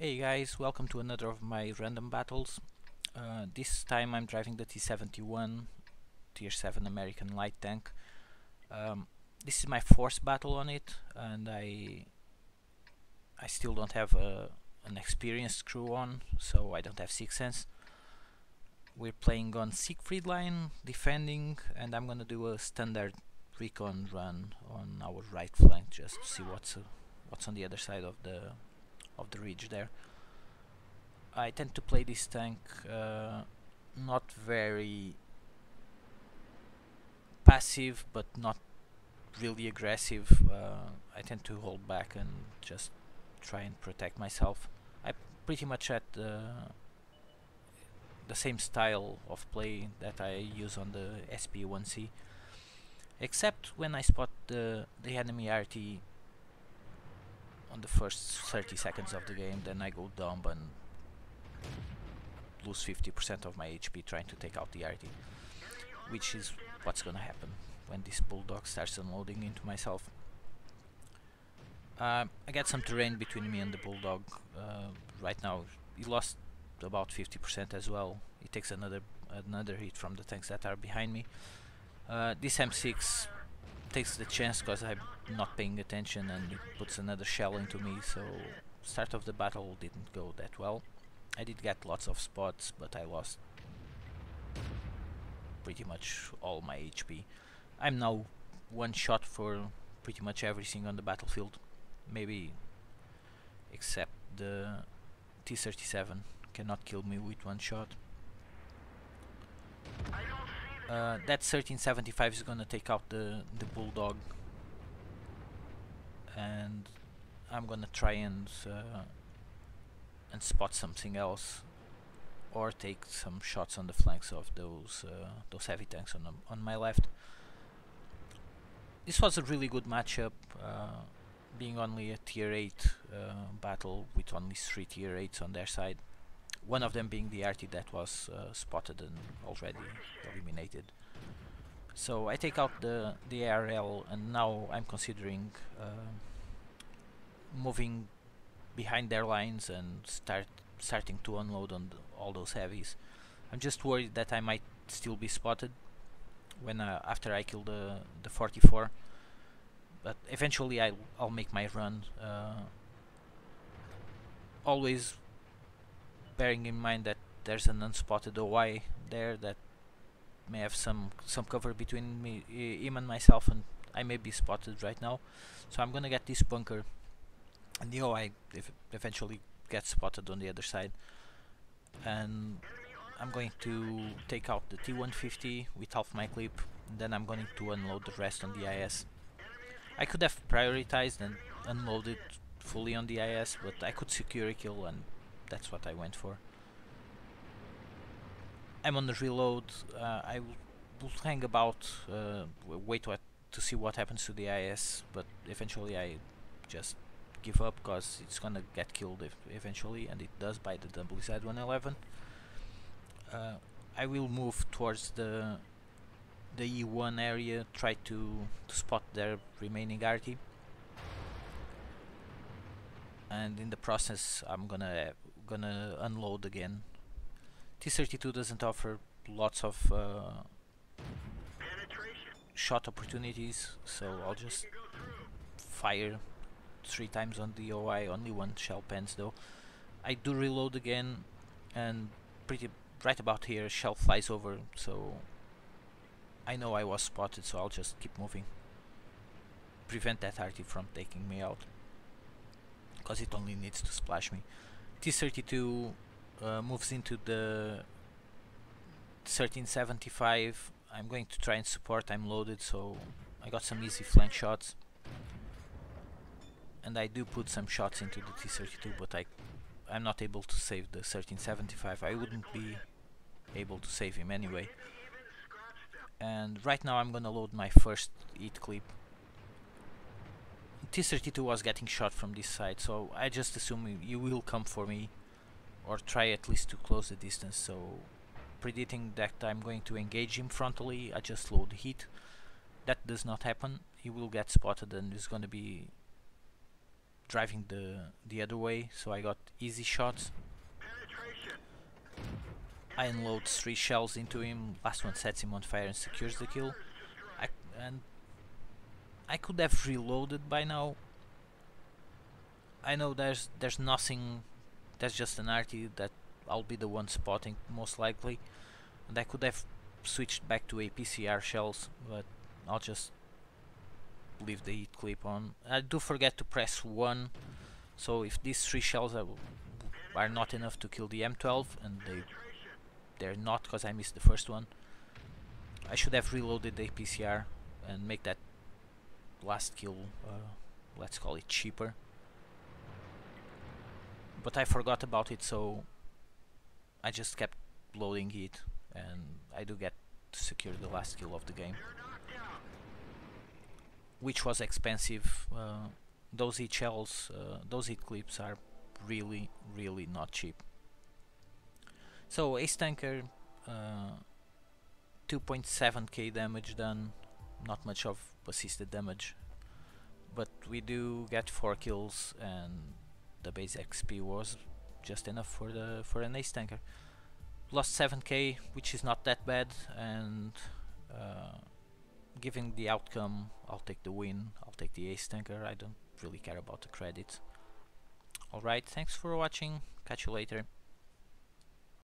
guys, welcome to another of my random battles. Uh, this time I'm driving the T-71 Tier 7 American light tank. Um, this is my fourth battle on it and I I still don't have a, an experienced crew on, so I don't have Sixth Sense. We're playing on Siegfried line, defending, and I'm gonna do a standard recon run on our right flank just to see what's uh, what's on the other side of the of the ridge there. I tend to play this tank uh, not very passive but not really aggressive. Uh, I tend to hold back and just try and protect myself. I pretty much at the the same style of play that I use on the SP1C except when I spot the the enemy arty on the first 30 seconds of the game then I go dumb and lose 50% of my HP trying to take out the arty which is what's gonna happen when this bulldog starts unloading into myself. Uh, I got some terrain between me and the bulldog uh, right now. He lost about 50% as well. He takes another another hit from the tanks that are behind me. Uh, this M6 takes the chance because I'm not paying attention and it puts another shell into me so start of the battle didn't go that well. I did get lots of spots but I lost pretty much all my HP. I'm now one shot for pretty much everything on the battlefield maybe except the T-37 cannot kill me with one shot. Uh, that 1375 is gonna take out the the bulldog, and I'm gonna try and uh, and spot something else, or take some shots on the flanks of those uh, those heavy tanks on on my left. This was a really good matchup, uh, being only a tier 8 uh, battle with only 3 tier 8s on their side one of them being the arty that was uh, spotted and already eliminated. So I take out the, the ARL and now I'm considering uh, moving behind their lines and start starting to unload on all those heavies. I'm just worried that I might still be spotted when uh, after I kill the the 44 but eventually I'll, I'll make my run uh, always bearing in mind that there's an unspotted OI there that may have some some cover between me him and myself and I may be spotted right now. So I'm gonna get this bunker and the OI if eventually gets spotted on the other side. And I'm going to take out the T150 with half my clip then I'm going to unload the rest on the IS I could have prioritized and unloaded fully on the IS but I could secure a kill and that's what I went for. I'm on the reload. Uh, I will hang about, uh, wait what, to see what happens to the IS, but eventually I just give up because it's gonna get killed eventually, and it does by the WZ-111. Uh, I will move towards the the E1 area, try to, to spot their remaining arty. And in the process, I'm gonna gonna unload again. T32 doesn't offer lots of uh, shot opportunities, so I'll just fire three times on the OI, only one shell pens though. I do reload again and pretty right about here shell flies over so I know I was spotted so I'll just keep moving. Prevent that arty from taking me out because it only needs to splash me. T32 uh, moves into the 1375. I'm going to try and support. I'm loaded, so I got some easy flank shots. And I do put some shots into the T32, but I, I'm not able to save the 1375. I wouldn't be able to save him anyway. And right now I'm gonna load my first HEAT clip T-32 was getting shot from this side, so I just assume you will come for me or try at least to close the distance. So predicting that I'm going to engage him frontally, I just load heat. That does not happen. He will get spotted and is going to be driving the the other way. So I got easy shots. I unload three shells into him, last one sets him on fire and secures the kill. I, and I could have reloaded by now. I know there's there's nothing, that's just an arty that I'll be the one spotting most likely. And I could have switched back to APCR shells, but I'll just leave the heat clip on. I do forget to press 1, so if these 3 shells are, are not enough to kill the M12, and they, they're not because I missed the first one, I should have reloaded the APCR and make that last kill, uh, let's call it cheaper. But I forgot about it, so I just kept loading it, and I do get to secure the last kill of the game which was expensive. Uh, those shells, uh, those heat clips are really, really not cheap. So Ace Tanker, 2.7k uh, damage done, not much of assisted damage, but we do get 4 kills and the base XP was just enough for the for an Ace Tanker. Lost 7k, which is not that bad, and uh, given the outcome, I'll take the win, I'll take the ace tanker, I don't really care about the credits. Alright, thanks for watching, catch you later.